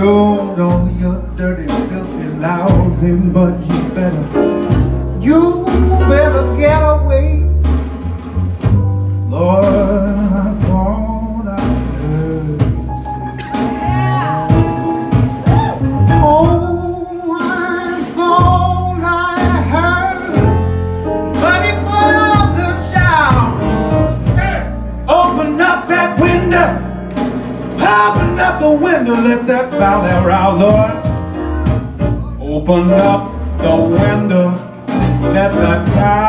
know, know you're dirty, filthy, lousy, but you that out, Lord. Open up the window, let that foul